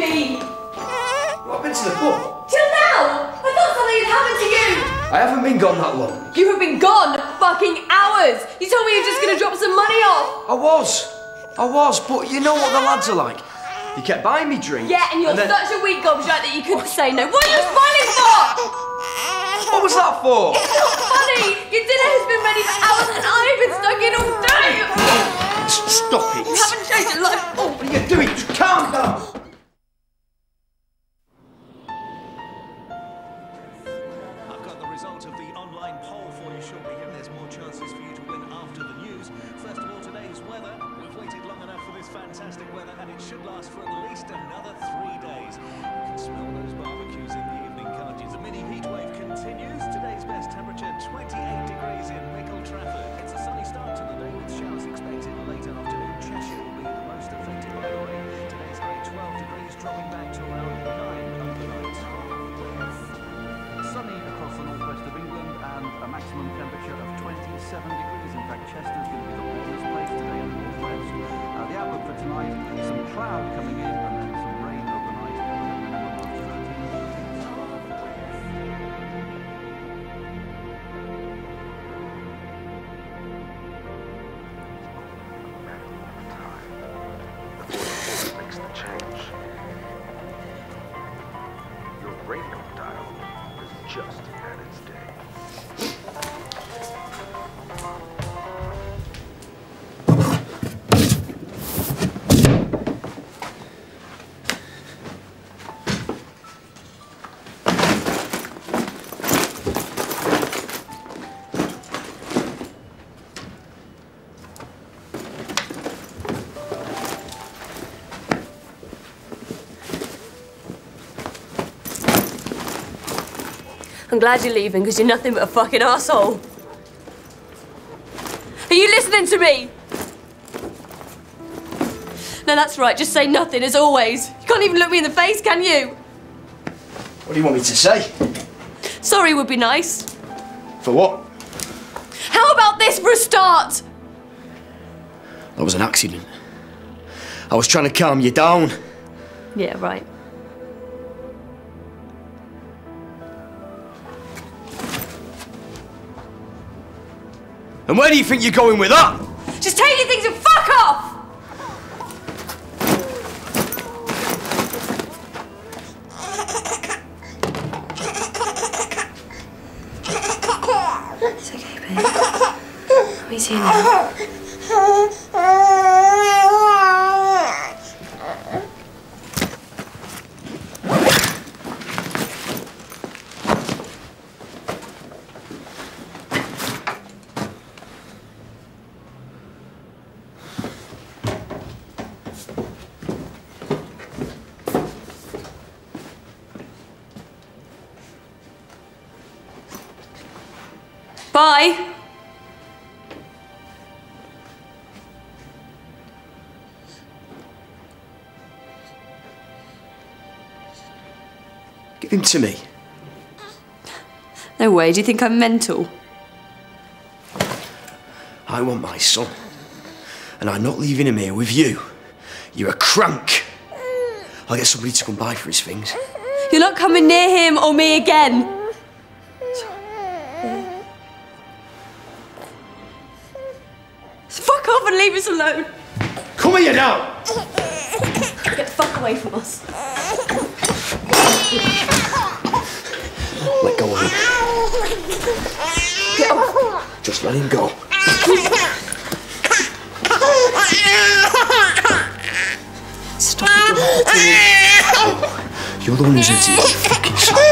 me! I've been to the pub. Till now? I thought something had happened to you! I haven't been gone that long. You have been gone fucking hours! You told me you were just going to drop some money off! I was. I was, but you know what the lads are like. You kept buying me drinks. Yeah, and you're and then... such a weak gobshite that you couldn't say no. What are you smiling for? What was that for? It's not funny. Your dinner has been ready for hours and I've been stuck in all day. Stop it. You haven't changed it. Like, oh, what are you doing? Should last for at least another three days. You can smell those cloud coming in and then some rain overnight with a minimum of 13 degrees. makes the change. Your radio dial is just at its day. I'm glad you're leaving because you're nothing but a fucking asshole. Are you listening to me? No, that's right. Just say nothing as always. You can't even look me in the face, can you? What do you want me to say? Sorry would be nice. For what? How about this for a start? That was an accident. I was trying to calm you down. Yeah, right. And where do you think you're going with that? Just take your things and fuck off! It's okay, babe. Mommy's here now. Bye. Give him to me. No way. Do you think I'm mental? I want my son. And I'm not leaving him here with you. You're a crank. I'll get somebody to come by for his things. You're not coming near him or me again. Fuck off and leave us alone. Come here now! Get the fuck away from us. Let go of him. Get off. Just let him go. Stop it. You're the one who's you fucking.